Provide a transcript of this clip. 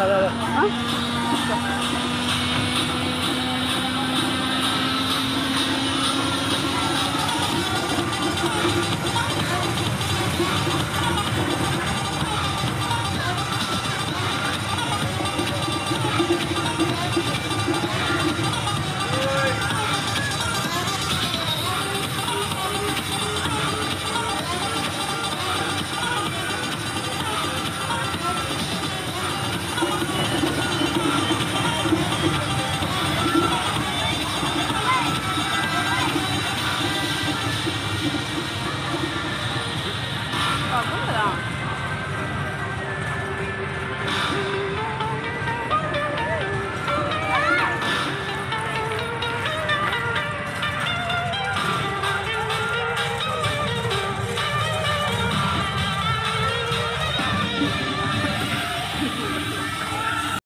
来来来啊？